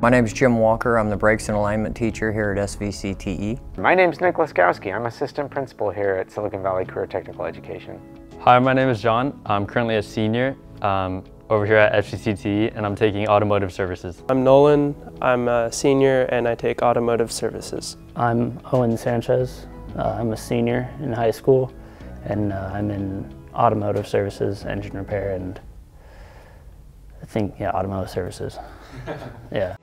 My name is Jim Walker. I'm the Brakes and Alignment teacher here at SVCTE. My name is Nick Laskowski. I'm assistant principal here at Silicon Valley Career Technical Education. Hi, my name is John. I'm currently a senior um, over here at SVCTE and I'm taking automotive services. I'm Nolan. I'm a senior and I take automotive services. I'm Owen Sanchez. Uh, I'm a senior in high school and uh, I'm in automotive services, engine repair, and I think, yeah, automotive services. yeah.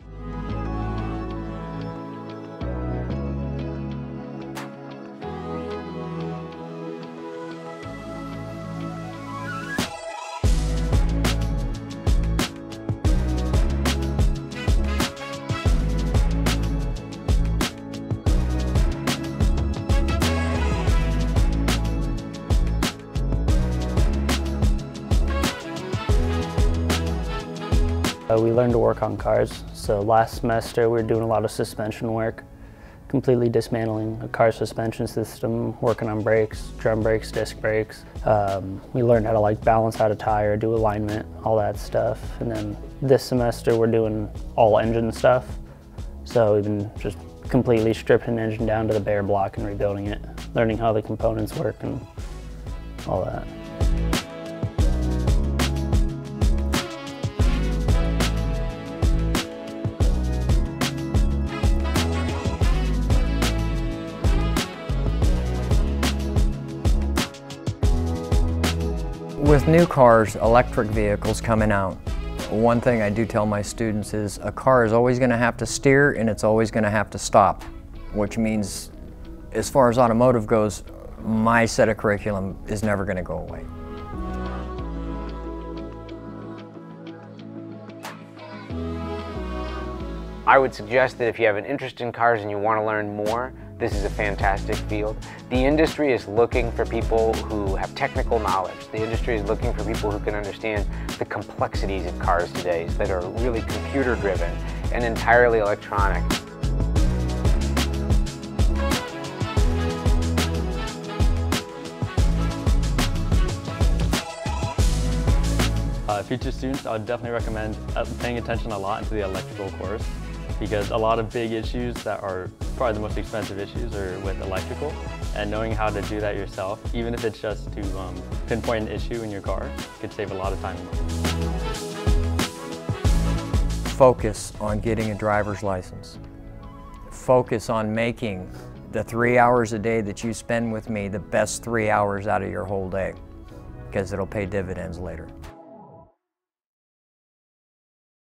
Uh, we learned to work on cars. So last semester we were doing a lot of suspension work, completely dismantling a car suspension system, working on brakes, drum brakes, disc brakes. Um, we learned how to like balance out a tire, do alignment, all that stuff. And then this semester we're doing all engine stuff. So we've been just completely stripping the engine down to the bare block and rebuilding it, learning how the components work and all that. With new cars, electric vehicles coming out, one thing I do tell my students is a car is always going to have to steer and it's always going to have to stop, which means as far as automotive goes, my set of curriculum is never going to go away. I would suggest that if you have an interest in cars and you want to learn more, this is a fantastic field. The industry is looking for people who have technical knowledge. The industry is looking for people who can understand the complexities of cars today that are really computer driven and entirely electronic. Uh, future students, I would definitely recommend uh, paying attention a lot into the electrical course because a lot of big issues that are probably the most expensive issues are with electrical and knowing how to do that yourself, even if it's just to um, pinpoint an issue in your car, could save a lot of time. Focus on getting a driver's license. Focus on making the three hours a day that you spend with me the best three hours out of your whole day because it'll pay dividends later.